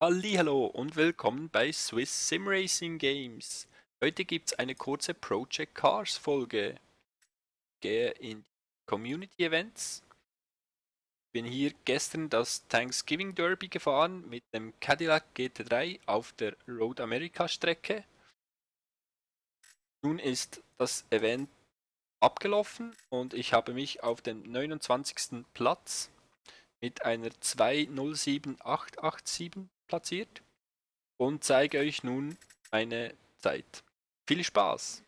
Hallo und willkommen bei Swiss Sim Racing Games. Heute gibt es eine kurze Project Cars Folge. Ich gehe in die Community Events. Bin hier gestern das Thanksgiving Derby gefahren mit dem Cadillac GT3 auf der Road America Strecke. Nun ist das Event abgelaufen und ich habe mich auf dem 29. Platz mit einer 207887 platziert und zeige euch nun meine Zeit. Viel Spaß!